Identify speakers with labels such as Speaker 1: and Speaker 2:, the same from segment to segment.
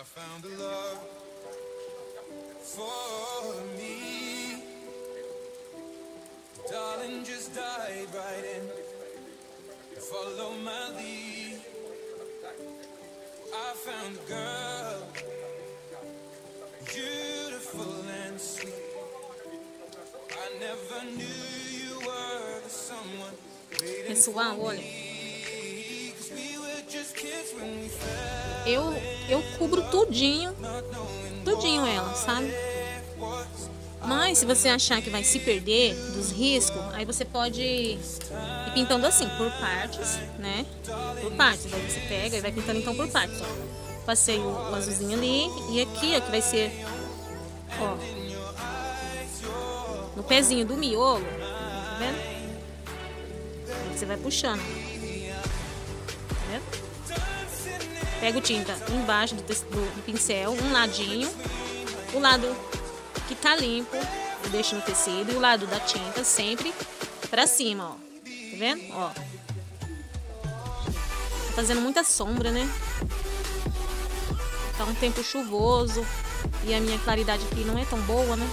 Speaker 1: I found a love for me. Darling, just dive right in. Follow my lead. I found a girl, beautiful and sweet. I never knew you were someone waiting
Speaker 2: Pessoal, olha.
Speaker 1: Cause we were just kids when we fell.
Speaker 2: Eu, eu cubro tudinho, tudinho ela, sabe? Mas se você achar que vai se perder dos riscos, aí você pode ir pintando assim, por partes, né? Por partes. Aí você pega e vai pintando então por partes. Passei o, o azulzinho ali e aqui, ó, que vai ser, ó, no pezinho do miolo, tá vendo? Aí você vai puxando, Pego tinta embaixo do, do pincel, um ladinho, o lado que tá limpo, eu deixo no tecido, e o lado da tinta sempre pra cima, ó. Tá vendo? Ó. Tá fazendo muita sombra, né? Tá um tempo chuvoso e a minha claridade aqui não é tão boa, né?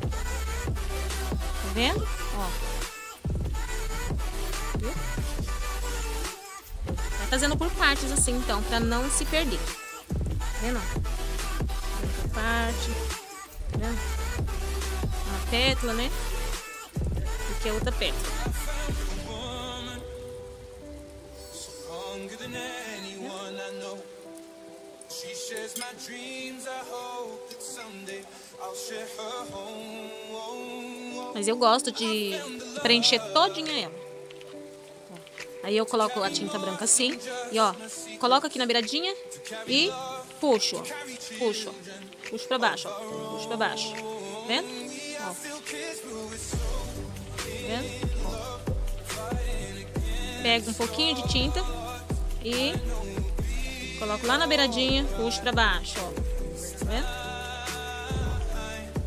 Speaker 2: Tá vendo? Ó. fazendo por partes assim, então, pra não se perder. Tá vendo? Outra parte. Tá vendo? Uma pétala, né? Aqui é outra pétala. Mas eu gosto de preencher todinha ela. Aí eu coloco a tinta branca assim. E ó, coloco aqui na beiradinha e puxo, ó. Puxo, ó. Puxo pra baixo, ó. Puxo pra baixo. Tá vendo? Ó. Tá vendo? Ó. Pego um pouquinho de tinta e coloco lá na beiradinha, puxo pra baixo, ó. Tá vendo?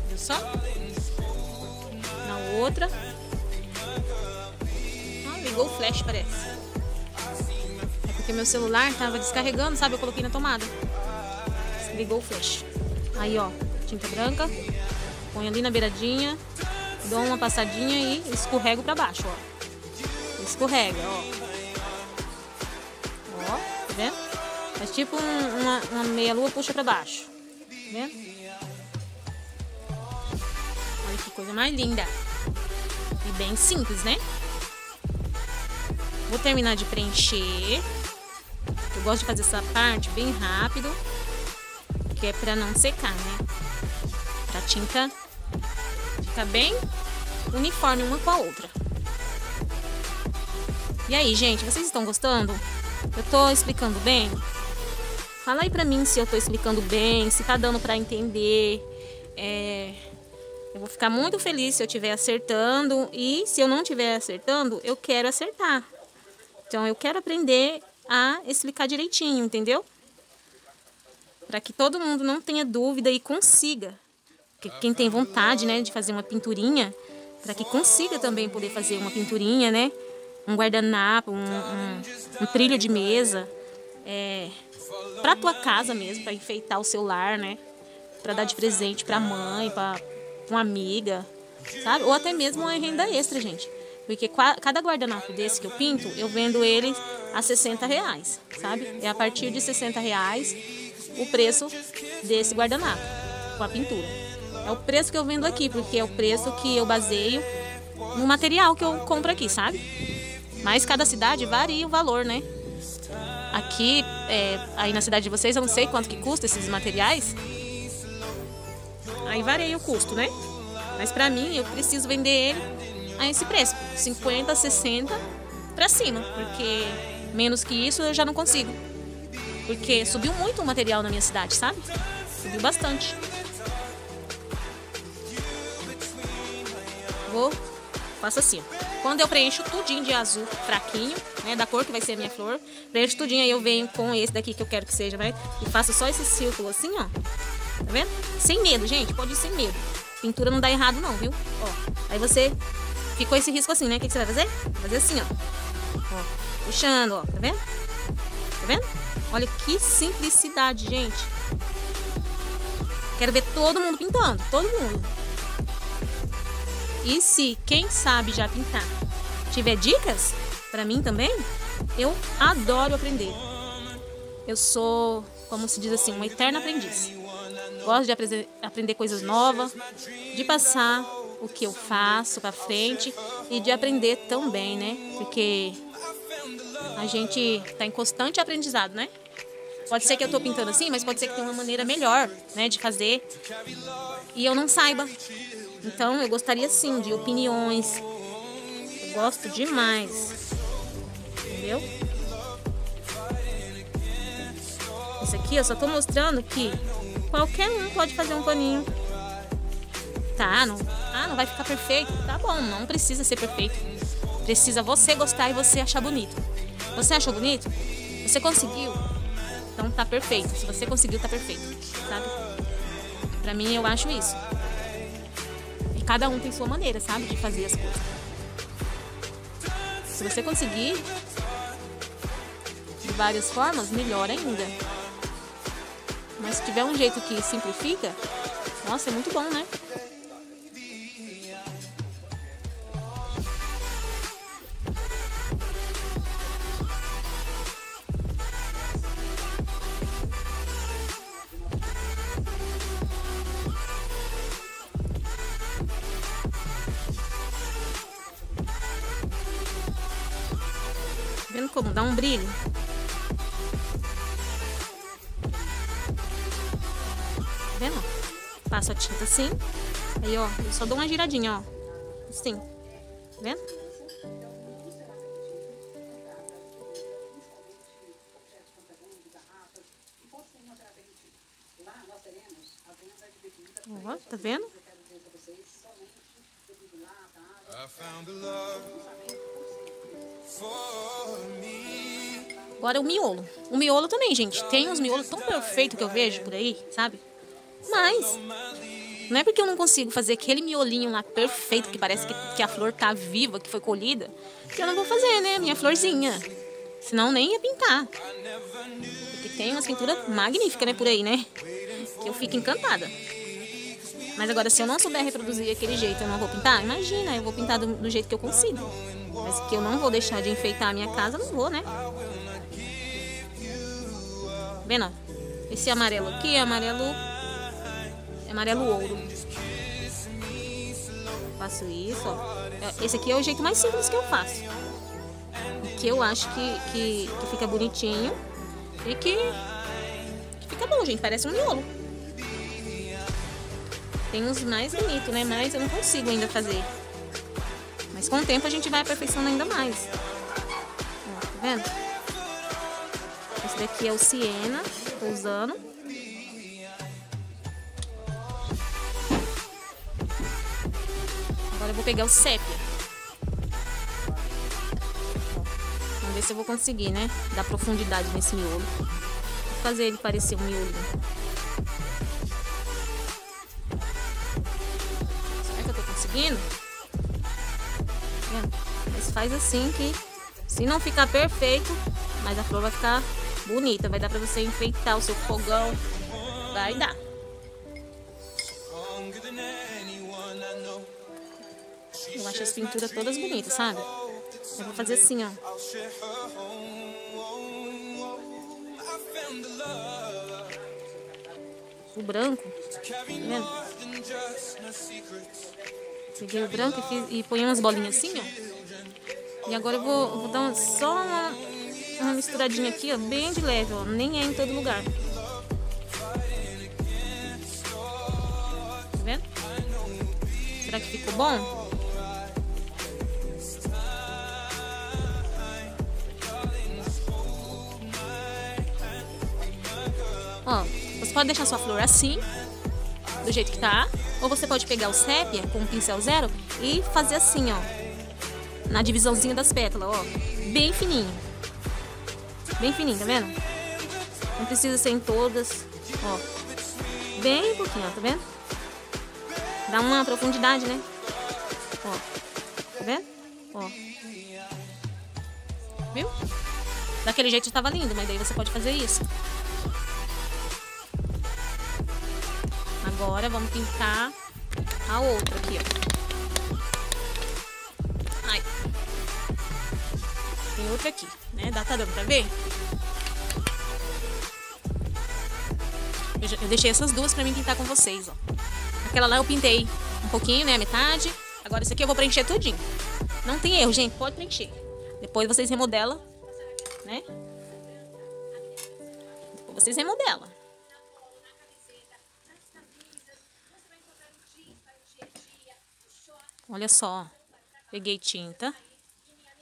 Speaker 2: Viu só? Na outra. Ligou o flash, parece. É porque meu celular tava descarregando, sabe? Eu coloquei na tomada. Ligou o flash. Aí, ó, tinta branca. Põe ali na beiradinha. Dou uma passadinha e escorrego pra baixo, ó. Escorrega, ó. Ó, tá vendo? É tipo um- uma, uma meia-lua puxa pra baixo. Tá vendo? Olha que coisa mais linda. E bem simples, né? Vou terminar de preencher. Eu gosto de fazer essa parte bem rápido. Que é pra não secar, né? Pra tinta ficar bem uniforme uma com a outra. E aí, gente, vocês estão gostando? Eu tô explicando bem? Fala aí pra mim se eu tô explicando bem, se tá dando pra entender. É, eu vou ficar muito feliz se eu estiver acertando. E se eu não estiver acertando, eu quero acertar. Então eu quero aprender a explicar direitinho, entendeu? Para que todo mundo não tenha dúvida e consiga. Que quem tem vontade, né, de fazer uma pinturinha, para que consiga também poder fazer uma pinturinha, né? Um guardanapo, um, um, um trilho de mesa, é, para tua casa mesmo, para enfeitar o seu lar, né? Para dar de presente para mãe, para uma amiga, sabe? Ou até mesmo uma renda extra, gente. Porque cada guardanapo desse que eu pinto, eu vendo ele a 60 reais, sabe? É a partir de 60 reais o preço desse guardanapo com a pintura. É o preço que eu vendo aqui, porque é o preço que eu baseio no material que eu compro aqui, sabe? Mas cada cidade varia o valor, né? Aqui, é, aí na cidade de vocês, eu não sei quanto que custa esses materiais. Aí varia o custo, né? Mas pra mim, eu preciso vender ele a esse preço, 50, 60 pra cima, porque menos que isso eu já não consigo. Porque subiu muito o material na minha cidade, sabe? Subiu bastante. Vou, faço assim. Quando eu preencho tudinho de azul fraquinho, né, da cor que vai ser a minha flor, preencho tudinho, aí eu venho com esse daqui que eu quero que seja, vai, e faço só esse círculo assim, ó. Tá vendo? Sem medo, gente, pode ir sem medo. Pintura não dá errado não, viu? Ó, aí você ficou esse risco assim, né? O que, que você vai fazer? Fazer assim, ó. Ó, puxando, ó, tá vendo? Tá vendo? Olha que simplicidade, gente. Quero ver todo mundo pintando, todo mundo. E se quem sabe já pintar tiver dicas para mim também, eu adoro aprender. Eu sou, como se diz assim, uma eterna aprendiz. Gosto de aprender coisas novas, de passar o que eu faço para frente e de aprender também, né? Porque a gente está em constante aprendizado, né? Pode ser que eu estou pintando assim, mas pode ser que tenha uma maneira melhor, né, de fazer. E eu não saiba. Então, eu gostaria sim de opiniões. Eu gosto demais. Entendeu? Isso aqui eu só estou mostrando que qualquer um pode fazer um paninho. Tá, não, ah, não vai ficar perfeito. Tá bom, não precisa ser perfeito. Precisa você gostar e você achar bonito. Você achou bonito? Você conseguiu? Então tá perfeito. Se você conseguiu, tá perfeito. Sabe? Pra mim, eu acho isso. E cada um tem sua maneira, sabe? De fazer as coisas. Se você conseguir de várias formas, melhor ainda. Mas se tiver um jeito que simplifica, nossa, é muito bom, né? Tinta assim. Aí, ó, eu só dou uma giradinha, ó. Assim. Tá vendo? Ó, tá vendo? Agora o miolo. O miolo também, gente. Tem uns miolos tão perfeitos que eu vejo por aí, sabe? Mas não é porque eu não consigo fazer aquele miolinho lá perfeito, que parece que, que a flor tá viva, que foi colhida, que eu não vou fazer, né? Minha florzinha. Senão nem ia pintar. Porque tem umas pinturas magníficas, né, por aí, né? Que eu fico encantada. Mas agora, se eu não souber reproduzir aquele jeito, eu não vou pintar? Imagina, eu vou pintar do, do jeito que eu consigo. Mas que eu não vou deixar de enfeitar a minha casa, não vou, né? Vendo? Esse amarelo aqui é amarelo. Amarelo ouro. Faço isso, ó. É, esse aqui é o jeito mais simples que eu faço. Que eu acho que, que, que fica bonitinho. E que, que fica bom, gente. Parece um miolo. Tem uns mais bonitos, né? Mas eu não consigo ainda fazer. Mas com o tempo a gente vai aperfeiçoando ainda mais. Ó, tá vendo? Esse daqui é o Siena, tô usando. Eu vou pegar o sépia. Vamos ver se eu vou conseguir, né? Dar profundidade nesse miolo. Vou fazer ele parecer um miolo. Será que eu tô conseguindo? Mas faz assim que, se não ficar perfeito, mas a flor vai ficar bonita. Vai dar pra você enfeitar o seu fogão. Vai dar. Acho as pinturas todas bonitas, sabe? Eu vou fazer assim, ó. O branco, tá vendo? Peguei o branco e, fiz, e põe umas bolinhas assim, ó. E agora eu vou, vou dar só uma, uma misturadinha aqui, ó, bem de leve, ó. Nem é em todo lugar. Tá vendo? Será que ficou bom? Pode deixar sua flor assim, do jeito que tá. Ou você pode pegar o sépia com um pincel zero e fazer assim, ó. Na divisãozinha das pétalas, ó. Bem fininho. Bem fininho, tá vendo? Não precisa ser em todas, ó. Bem pouquinho, ó, tá vendo? Dá uma profundidade, né? Ó. Tá vendo? Ó. Viu? Daquele jeito estava lindo, mas daí você pode fazer isso. Agora vamos pintar a outra aqui, ó. Ai. Tem outra aqui, né? Tá dando pra ver? Eu, já, eu deixei essas duas pra mim pintar com vocês, ó. Aquela lá eu pintei um pouquinho, né? Metade. Agora esse aqui eu vou preencher tudinho. Não tem erro, gente. Pode preencher. Depois vocês remodelam, né? Depois vocês remodelam. Olha só. Peguei tinta.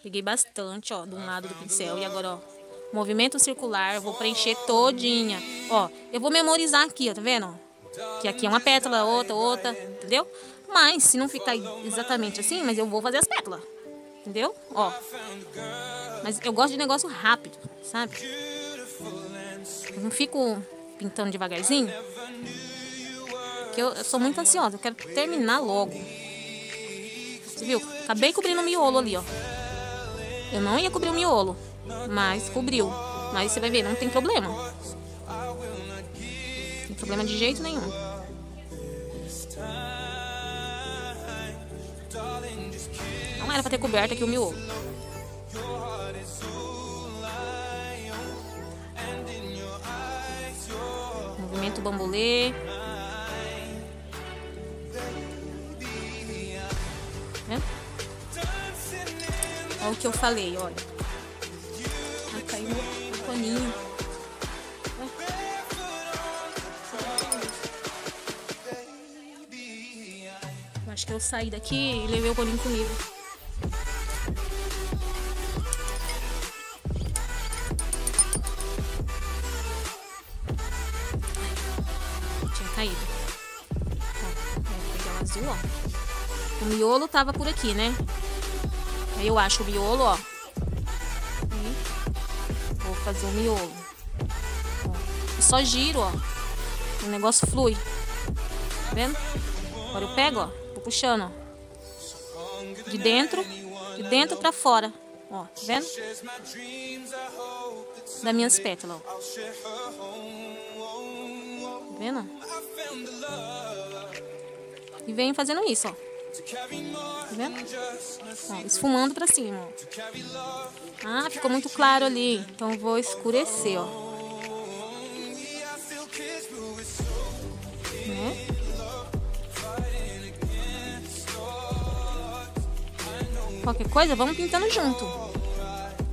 Speaker 2: Peguei bastante, ó, de um lado do pincel. E agora, ó, movimento circular. Vou preencher todinha. Ó, eu vou memorizar aqui, ó, tá vendo? Que aqui é uma pétala, outra, outra, entendeu? Mas, se não ficar exatamente assim, mas eu vou fazer as pétalas. Entendeu? Ó. Mas eu gosto de negócio rápido, sabe? Eu não fico pintando devagarzinho. Porque eu, eu sou muito ansiosa, eu quero terminar logo. Você viu? Acabei cobrindo o miolo ali, ó. Eu não ia cobrir o miolo, mas cobriu. Mas você vai ver, não tem problema. Não tem problema de jeito nenhum. Não era pra ter coberto aqui o miolo. Movimento bambolê. Olha o que eu falei, olha. Ah, caiu o paninho. Acho que eu saí daqui e levei o paninho comigo. Tinha caído. Ó, vou pegar o azul, ó. O miolo tava por aqui, né? Aí eu acho o miolo, ó. E vou fazer o miolo. Ó. Só giro, ó. O negócio flui. Tá vendo? Agora eu pego, ó. Vou puxando, ó. De dentro, de dentro pra fora. Ó, tá vendo? Das minhas pétalas, ó. Tá vendo? E venho fazendo isso, ó. Tá vendo? Ó, esfumando pra cima, ó. Ah, ficou muito claro ali. Então vou escurecer, ó. Né? Qualquer coisa, vamos pintando junto.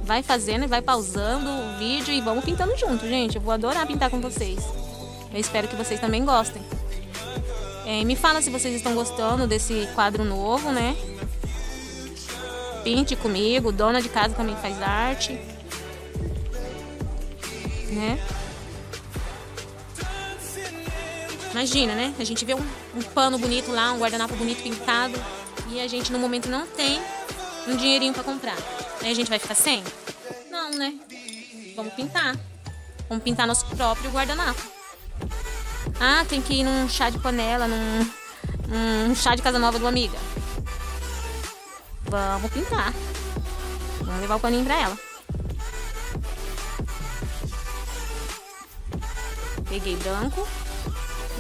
Speaker 2: Vai fazendo e vai pausando o vídeo e vamos pintando junto, gente. Eu vou adorar pintar com vocês. Eu espero que vocês também gostem. É, me fala se vocês estão gostando desse quadro novo, né? Pinte comigo, dona de casa também faz arte. Né? Imagina, né? A gente vê um, um pano bonito lá, um guardanapo bonito pintado. E a gente no momento não tem um dinheirinho pra comprar. Aí a gente vai ficar sem? Não, né? Vamos pintar. Vamos pintar nosso próprio guardanapo. Ah, tem que ir num chá de panela, num, num chá de casa nova de uma amiga. Vamos pintar. Vamos levar o paninho pra ela. Peguei branco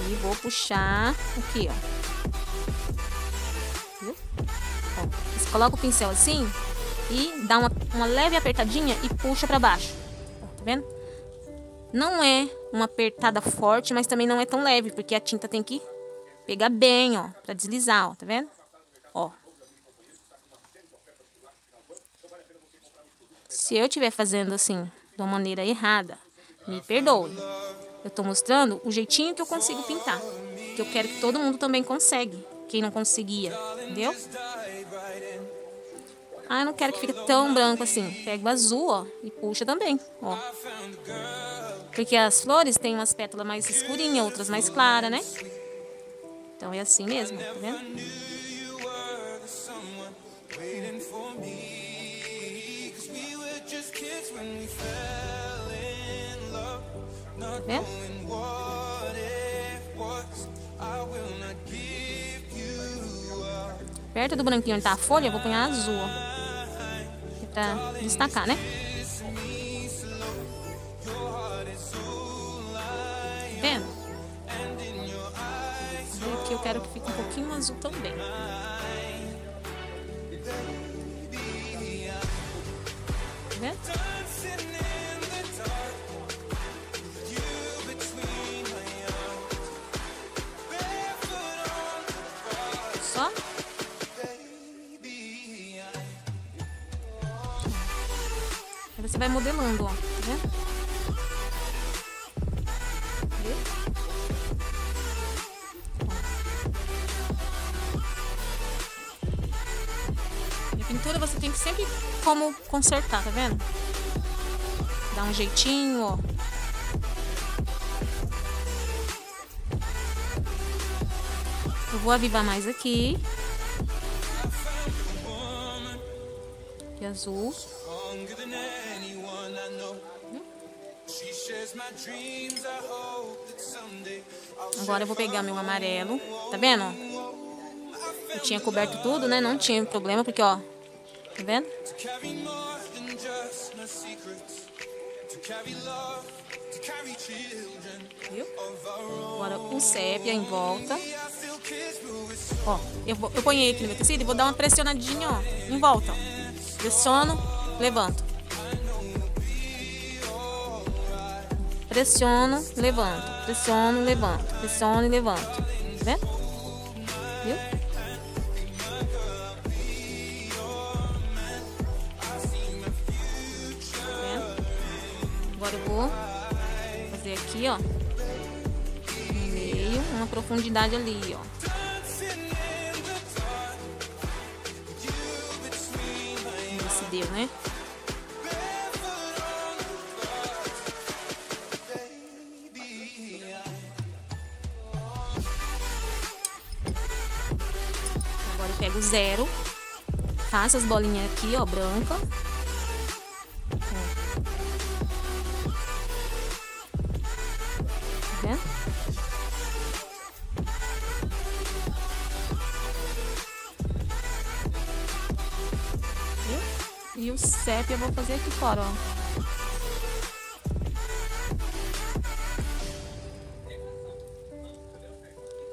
Speaker 2: e vou puxar aqui, ó. Viu? Ó, coloca o pincel assim e dá uma, uma leve apertadinha e puxa pra baixo. Tá vendo? Não é uma apertada forte, mas também não é tão leve, porque a tinta tem que pegar bem, ó, pra deslizar, ó, tá vendo? Ó. Se eu estiver fazendo assim, de uma maneira errada, me perdoe. Eu tô mostrando o jeitinho que eu consigo pintar. Que eu quero que todo mundo também consegue. Quem não conseguia, entendeu? Ah, eu não quero que fique tão branco assim. Pega o azul, ó, e puxa também, ó. Porque as flores têm umas pétalas mais escurinhas, outras mais claras, né? Então é assim mesmo, tá vendo? Tá? Perto do branquinho onde tá a folha, eu vou pôr azul, ó. Pra destacar, né? vendo? eu quero que fique um pouquinho azul também. Vai modelando, ó. Tá vendo? E a pintura você tem que sempre como consertar, tá vendo? Dá um jeitinho, ó. Eu vou avivar mais aqui. Que azul.
Speaker 1: Anyone I know. She shares my dreams. I hope that someday
Speaker 2: Agora eu vou pegar meu amarelo. Tá vendo? Eu tinha coberto tudo, né? Não tinha problema, porque, ó. Tá vendo? Viu? Agora um sépia em volta. Ó, eu, vou, eu ponho aqui no meu tecido e vou dar uma pressionadinha, ó. Em volta, ó. Pressiono, levanto. Pressiono, levanto. Pressiono, levanto. Pressiono e levanto. Tá vendo? Viu? Tá vendo? Agora eu vou fazer aqui, ó. No meio, uma profundidade ali, ó. Deu, né? Eu pego zero, faço as bolinhas aqui, ó, branca. Tá? Viu? E o sépia eu vou fazer aqui fora, ó.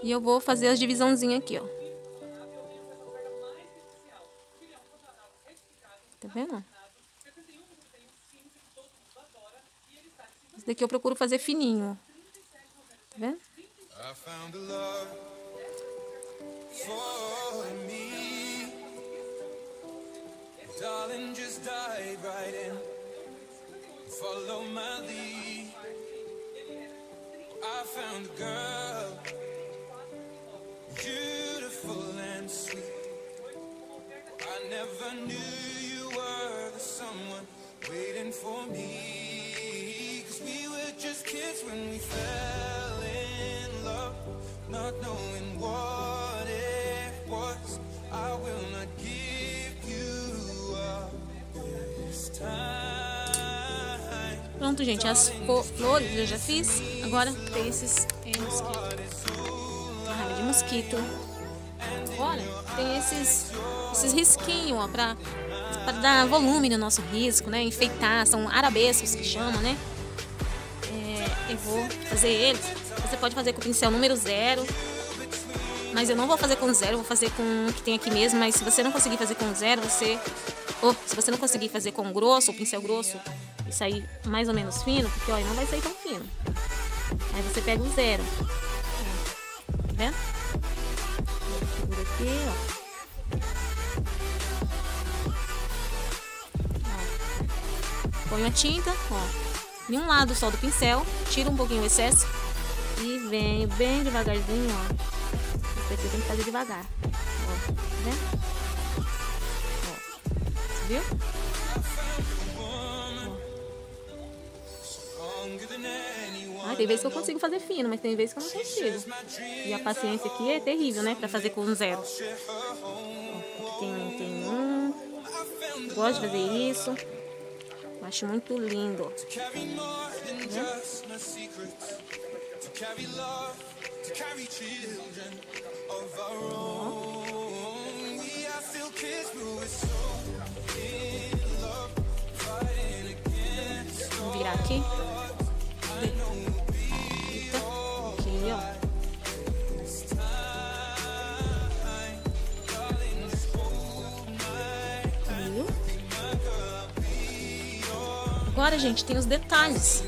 Speaker 2: E eu vou fazer as divisãozinhas aqui, ó. Daqui eu procuro fazer fininho. Tá vendo?
Speaker 1: Darling, just dive right in. Follow my lead. I found a girl, beautiful and sweet. I never knew you were the someone waiting for me. Kids when we fell in love, not knowing what it was. I will not give you up this time.
Speaker 2: Pronto, gente. As flores eu já fiz. Agora tem esses mosquito. Uma raiva de mosquito. Olha, tem esses, esses risquinhos, ó, pra, pra dar volume no nosso risco, né? Enfeitar, são arabescos que chamam, né? Vou fazer eles. Você pode fazer com o pincel número zero. Mas eu não vou fazer com zero, vou fazer com o que tem aqui mesmo. Mas se você não conseguir fazer com zero, você. Ou se você não conseguir fazer com grosso, ou pincel grosso, e sair mais ou menos fino, porque olha, não vai sair tão fino. Aí você pega o zero. Tá vendo? Aqui. Ó. Põe a tinta, ó. Em um lado só do pincel, tira um pouquinho o excesso e venho bem devagarzinho, ó. Isso aqui tem que fazer devagar. Ó, vendo? Ó. Viu? Ah, tem vezes que eu consigo fazer fino, mas tem vezes que eu não consigo. E a paciência aqui é terrível, né? Pra fazer com zero. Ó, aqui tem, tem um. Gosto de fazer isso. Acho muito lindo.
Speaker 1: Carry more than
Speaker 2: Agora, gente, tem os detalhes.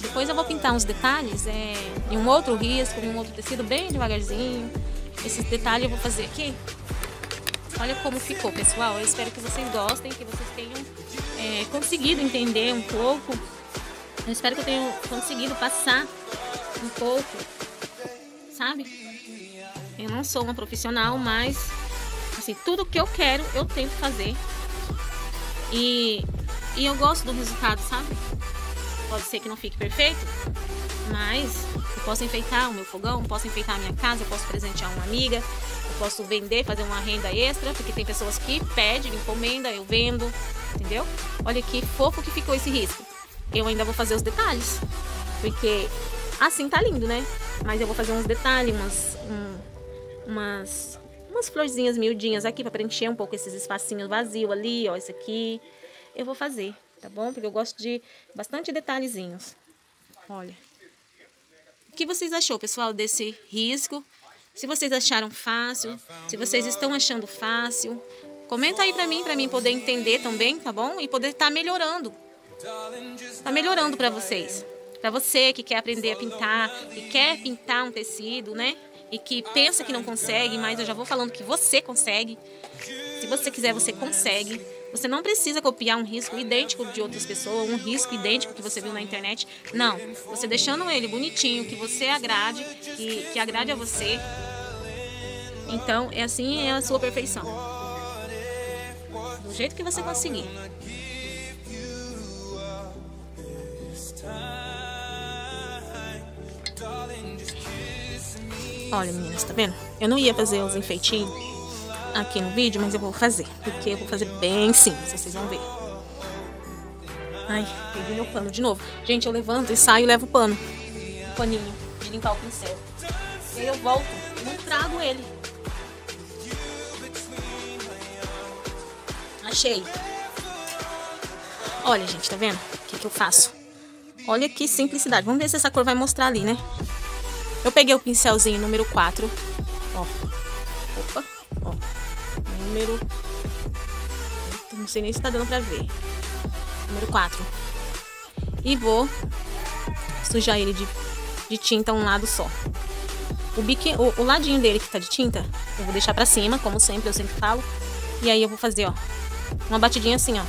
Speaker 2: Depois eu vou pintar uns detalhes é, em um outro risco, em um outro tecido, bem devagarzinho. Esses detalhes eu vou fazer aqui. Olha como ficou, pessoal. Eu espero que vocês gostem, que vocês tenham é, conseguido entender um pouco. Eu espero que eu tenha conseguido passar um pouco, sabe? Eu não sou uma profissional, mas assim, tudo que eu quero, eu tento fazer. E, e eu gosto do resultado, sabe? Pode ser que não fique perfeito, mas eu posso enfeitar o meu fogão, posso enfeitar a minha casa, eu posso presentear uma amiga, eu posso vender, fazer uma renda extra, porque tem pessoas que pedem, encomenda, eu vendo, entendeu? Olha que fofo que ficou esse risco. Eu ainda vou fazer os detalhes, porque assim tá lindo, né? Mas eu vou fazer uns detalhes, umas, um, umas, umas florzinhas miudinhas aqui para preencher um pouco esses espacinhos vazios ali, ó, esse aqui. Eu vou fazer, tá bom? Porque eu gosto de bastante detalhezinhos. Olha. O que vocês achou, pessoal, desse risco? Se vocês acharam fácil, se vocês estão achando fácil, comenta aí pra mim, pra mim poder entender também, tá bom? E poder estar tá melhorando. Tá melhorando pra vocês. Pra você que quer aprender a pintar e quer pintar um tecido, né? E que pensa que não consegue, mas eu já vou falando que você consegue. Se você quiser, você consegue. Você não precisa copiar um risco idêntico de outras pessoas, um risco idêntico que você viu na internet. Não. Você deixando ele bonitinho, que você agrade, que, que agrade a você. Então, é assim é a sua perfeição. Do jeito que você conseguir. Olha, meninas, tá vendo? Eu não ia fazer os enfeitinhos aqui no vídeo, mas eu vou fazer. Porque eu vou fazer bem simples, vocês vão ver. Ai, peguei meu pano de novo. Gente, eu levanto e saio e levo o pano. O paninho de limpar o pincel. E aí eu volto e não trago ele. Achei. Olha, gente, tá vendo? O que, que eu faço? Olha que simplicidade. Vamos ver se essa cor vai mostrar ali, né? Eu peguei o pincelzinho número 4. Ó. Opa, número. Não sei nem se tá dando pra ver. Número 4. E vou sujar ele de, de tinta um lado só. O, bique, o, o ladinho dele que tá de tinta, eu vou deixar pra cima, como sempre, eu sempre falo. E aí eu vou fazer, ó, uma batidinha assim, ó.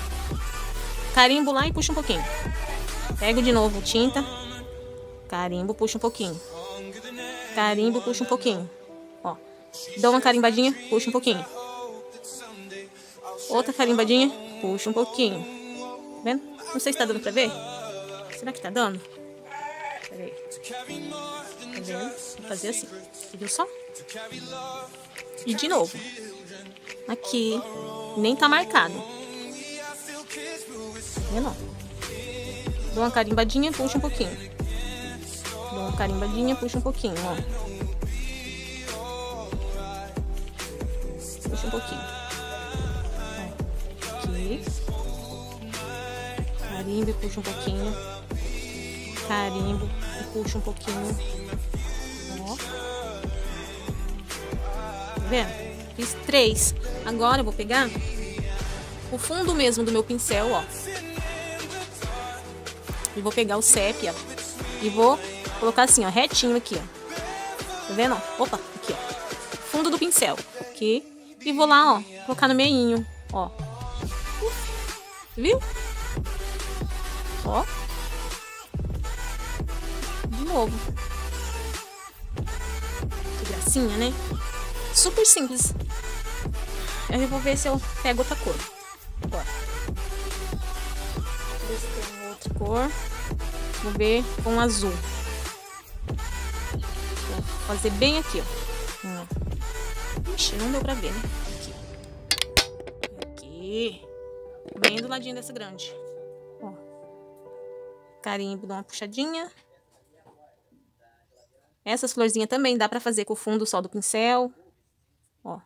Speaker 2: Carimbo lá e puxa um pouquinho. Pego de novo tinta. Carimbo, puxa um pouquinho. Carimbo, puxa um pouquinho. Ó. Dou uma carimbadinha, puxa um pouquinho. Outra carimbadinha. Puxa um pouquinho. Tá vendo? Não sei se tá dando pra ver. Será que tá dando? Pera aí. Tá vendo? Vou fazer assim. Viu só? E de novo. Aqui. Nem tá marcado. Tá vendo? Dou uma carimbadinha, puxa um pouquinho. Dou uma carimbadinha, puxa um pouquinho, ó. Puxa um pouquinho Carimbo e puxa um pouquinho. Carimbo e puxa um pouquinho. Ó. Tá vendo? Fiz três. Agora eu vou pegar o fundo mesmo do meu pincel, ó. E vou pegar o sépia e vou colocar assim, ó, retinho aqui, ó. Tá vendo? Opa, aqui, ó. Fundo do pincel. Aqui. E vou lá, ó, colocar no meinho, ó. Viu? Ó. De novo. Que gracinha, né? Super simples. Eu vou ver se eu pego outra cor. Bora. Ver se tem outra cor. Vou ver com azul. Vou fazer bem aqui, ó. Hum. Ixi, não deu pra ver, né? Aqui. Aqui. Bem do ladinho dessa grande. Carimbo, dá uma puxadinha. Essas florzinhas também dá pra fazer com o fundo só do pincel. Ó.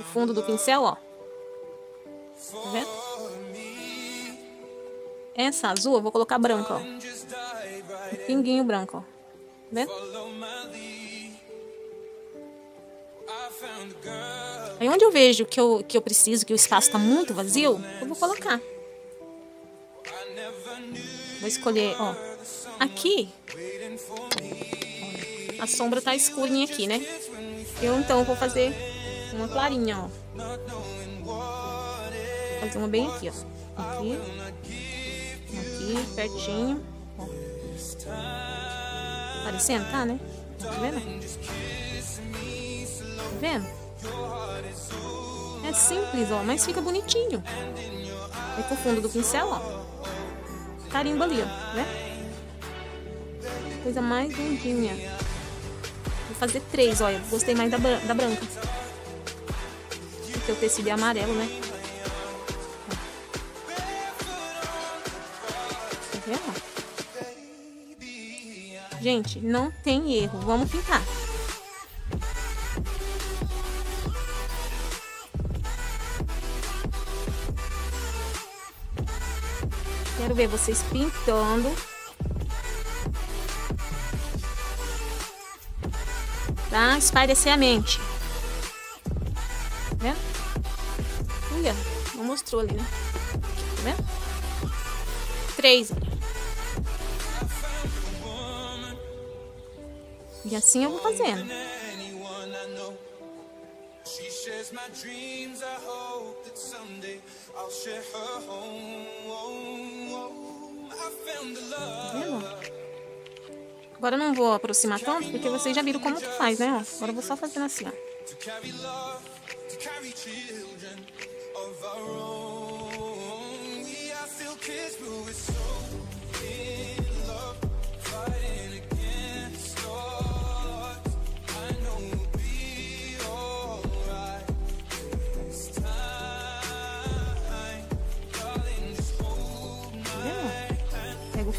Speaker 2: O fundo do pincel, ó. Tá vendo? Essa azul eu vou colocar branca, ó. Um pinguinho branco, ó. Tá vendo? Aí onde eu vejo que eu, que eu preciso, que o espaço está muito vazio, eu vou colocar. Vou escolher, ó. Aqui, a sombra tá escurinha aqui, né? Eu então vou fazer uma clarinha, ó. Vou fazer uma bem aqui, ó. Aqui. Aqui, pertinho. Ó. Parecendo, tá, né? Tá vendo? Tá vendo? É simples, ó, mas fica bonitinho. Aí com o fundo do pincel, ó. Carimba ali, ó, né? Coisa mais lindinha. Vou fazer três, olha. Gostei mais da, da branca. Porque o tecido é amarelo, né? Gente, não tem erro. Vamos pintar. Quero ver vocês pintando. Tá? Espairecer a mente. Tá vendo? Olha, não mostrou ali, né? Tá vendo? Três. E assim eu vou fazendo. Vendo? Agora eu não vou aproximar tanto, porque vocês já viram como que faz, né? Ó, agora eu vou só fazendo assim, ó.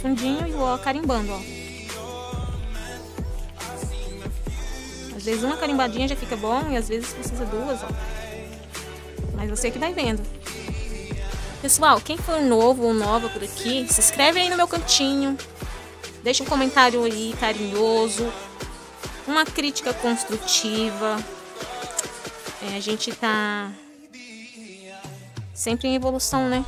Speaker 2: Fundinho e vou carimbando, ó. Às vezes uma carimbadinha já fica bom e às vezes precisa duas, ó. Mas você que vai vendo. Pessoal, quem for novo ou nova por aqui, se inscreve aí no meu cantinho. Deixa um comentário aí carinhoso. Uma crítica construtiva. É, a gente tá sempre em evolução, né?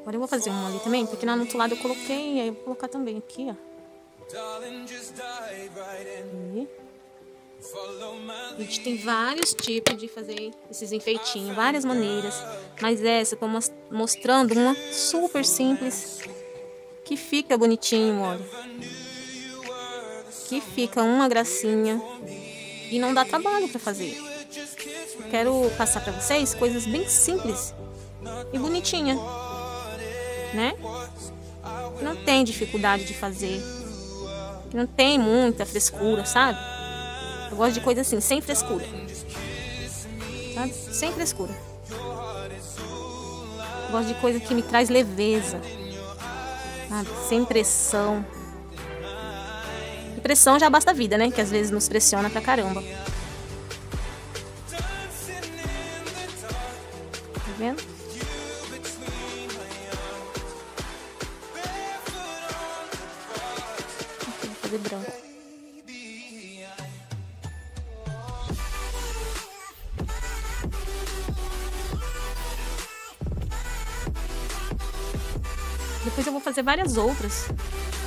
Speaker 2: Agora eu vou fazer um ali também, porque na outro lado eu coloquei, aí eu vou colocar também aqui, ó. E... A gente tem vários tipos de fazer esses enfeitinhos, várias maneiras. Mas essa eu tô mostrando uma super simples, que fica bonitinho, olha. Que fica uma gracinha e não dá trabalho para fazer. Quero passar para vocês coisas bem simples e bonitinha, né? Não tem dificuldade de fazer, não tem muita frescura, sabe? Eu gosto de coisa assim, sem frescura, sabe? Sem frescura. Eu gosto de coisa que me traz leveza, sabe? Sem pressão. E pressão já basta a vida, né? Que às vezes nos pressiona pra caramba. Várias outras.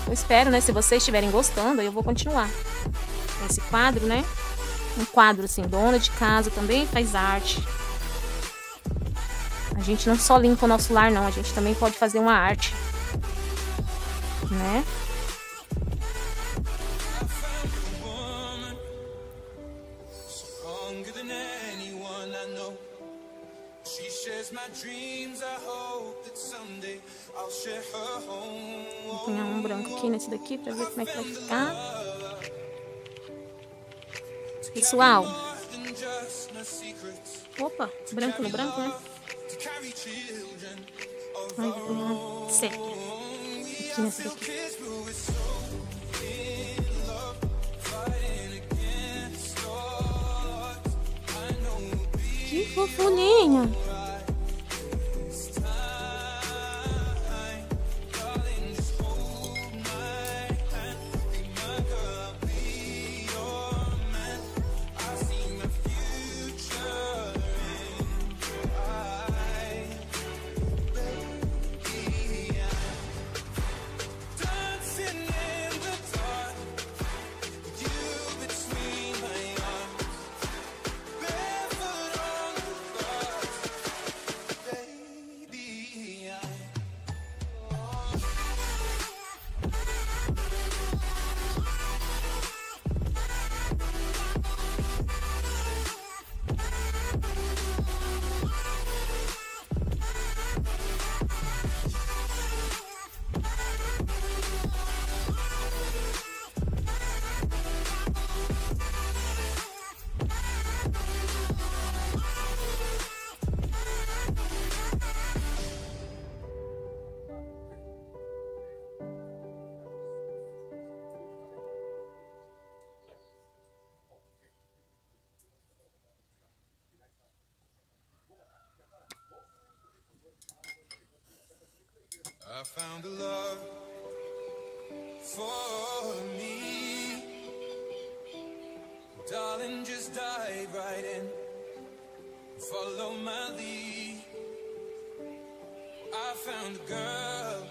Speaker 2: Eu espero, né? Se vocês estiverem gostando, eu vou continuar. Esse quadro, né? Um quadro assim, dona de casa também faz arte. A gente não só limpa o nosso lar, não. A gente também pode fazer uma arte. Né? Vou ponhar um branco aqui nesse daqui pra ver como é que vai ficar. Pessoal. Opa, branco no branco, né? Ai, sépia. Aqui daqui. Que fofulinha.
Speaker 1: Found a love for me. Darling, just dive right in. Follow my lead. I found a girl,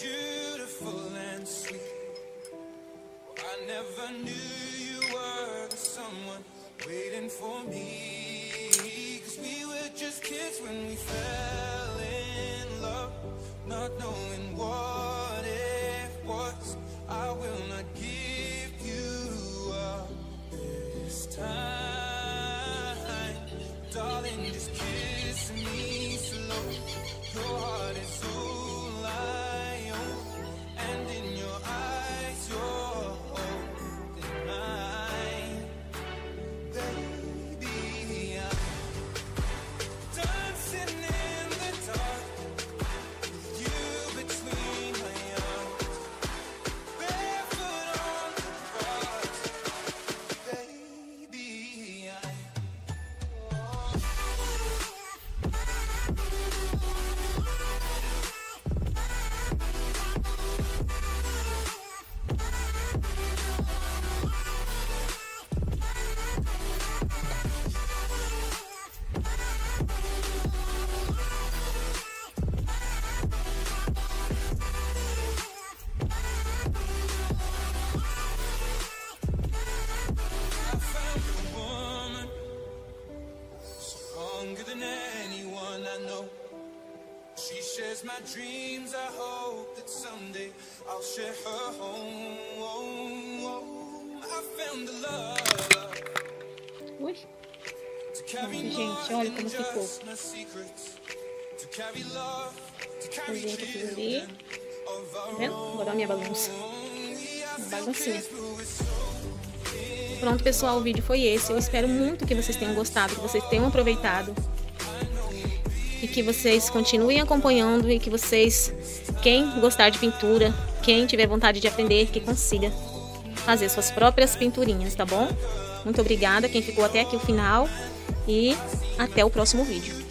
Speaker 1: beautiful and sweet. I never knew you were the someone waiting for me. Cause we were just kids when we fell not my dreams. I hope that someday I'll share her home. I found a love
Speaker 2: Ui, Gente, olha como ficou. Fazer aqui ali. Tá vendo? Agora a minha bagunça. baguncinha. Pronto, pessoal, o vídeo foi esse. Eu espero muito que vocês tenham gostado, que vocês tenham aproveitado. E que vocês continuem acompanhando e que vocês, quem gostar de pintura, quem tiver vontade de aprender, que consiga fazer suas próprias pinturinhas, tá bom? Muito obrigada quem ficou até aqui o final e até o próximo vídeo.